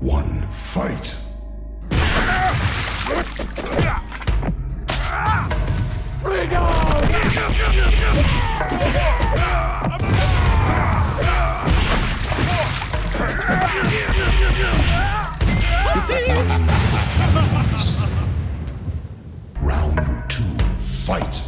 one, fight! Round two, fight!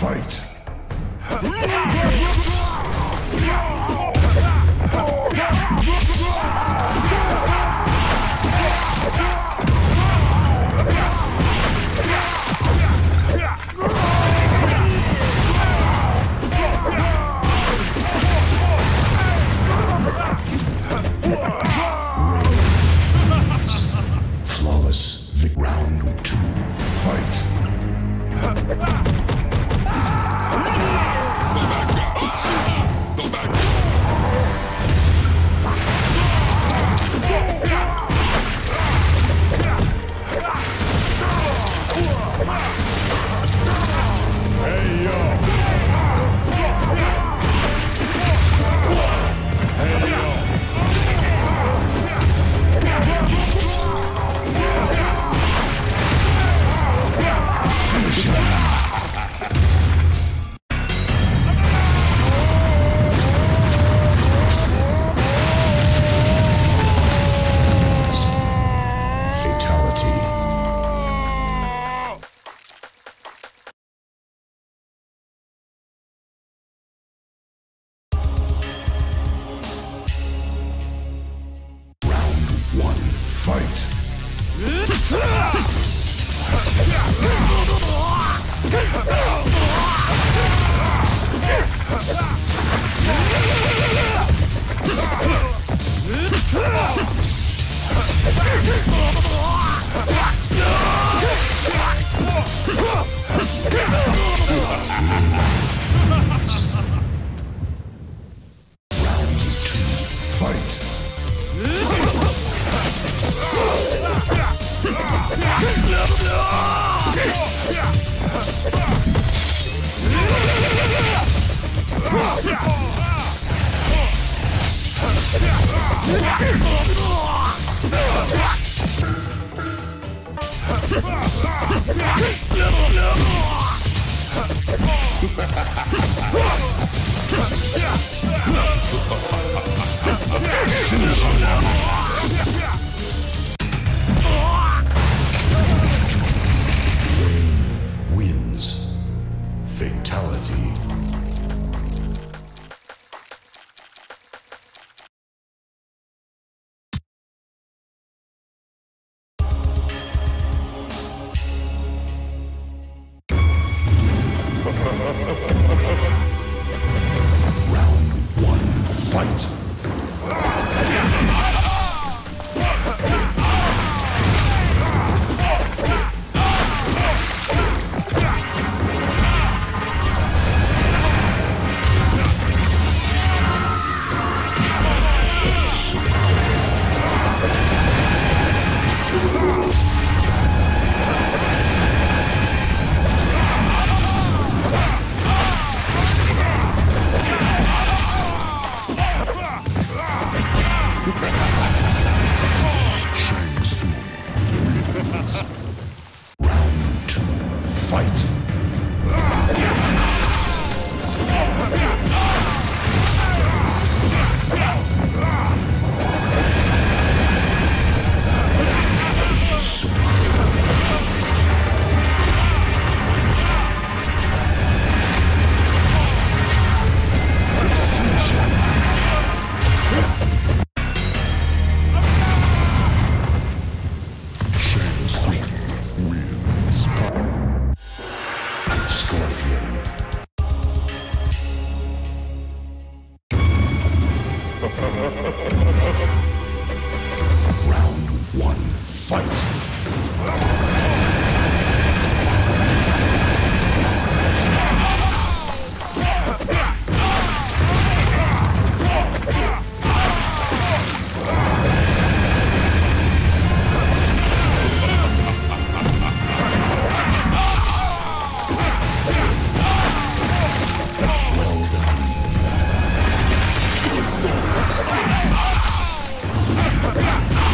fight. Flawless. Round two. Fight. Fight. Wins. Round one, fight. Well done. Round two, fight. Shang Tsung wins.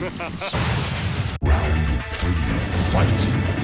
Round three, fight.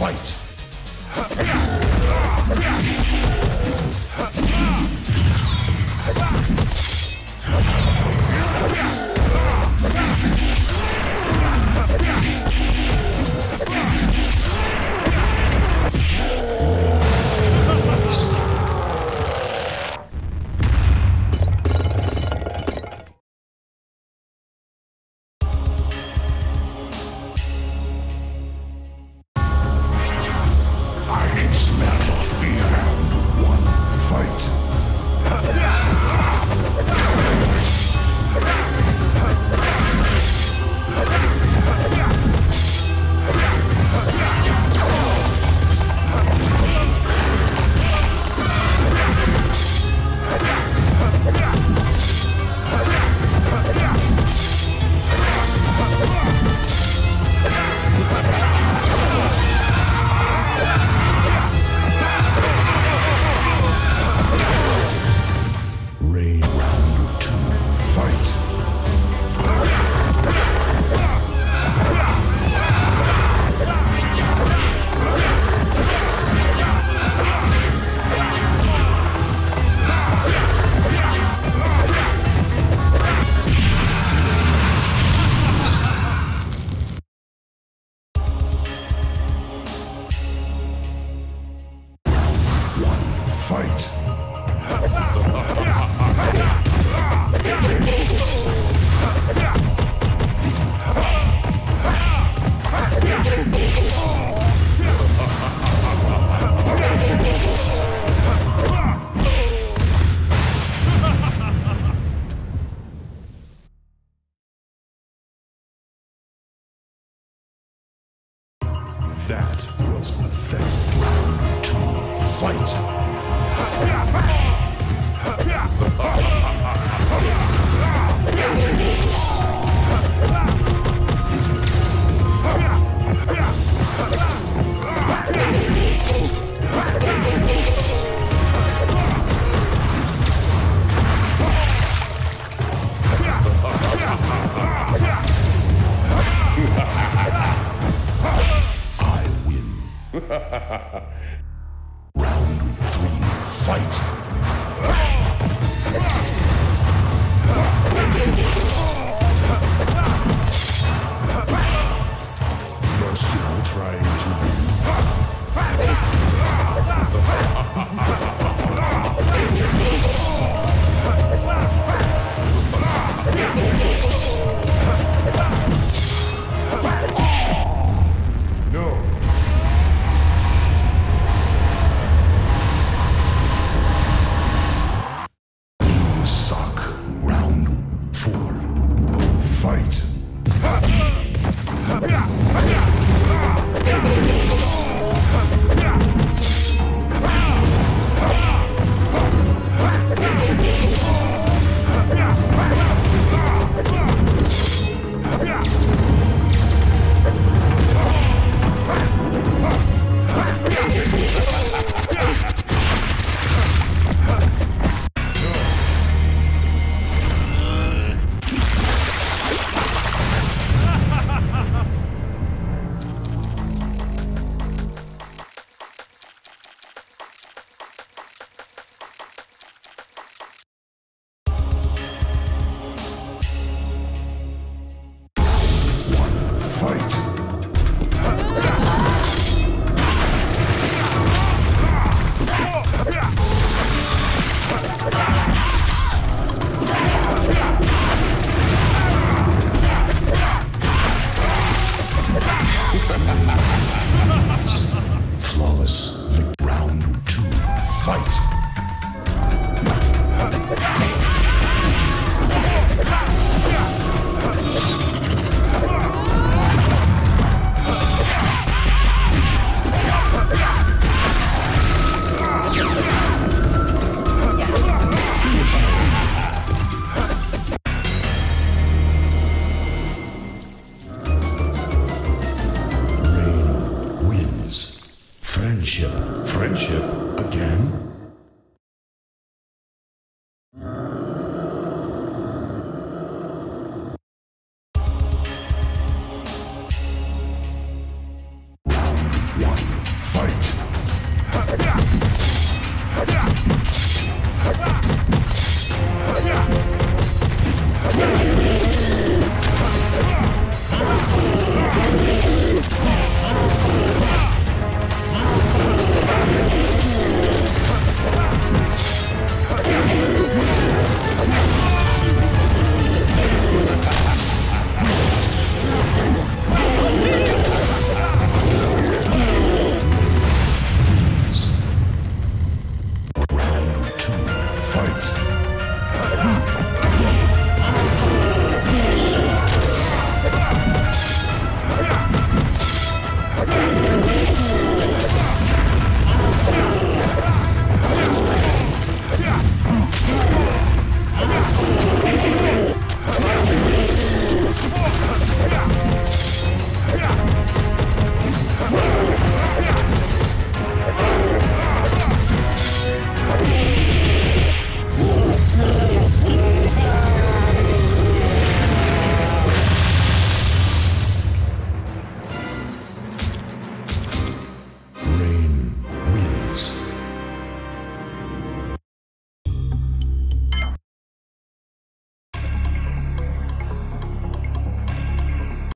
Fight!